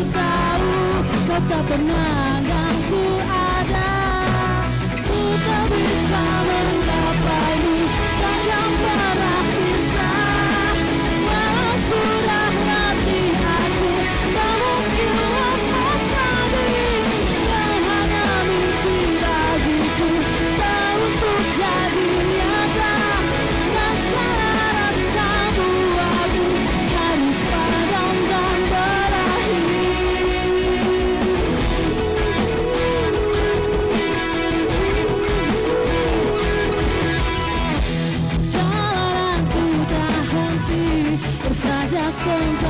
ku tahu kau tak pernah ganggu aku nothing.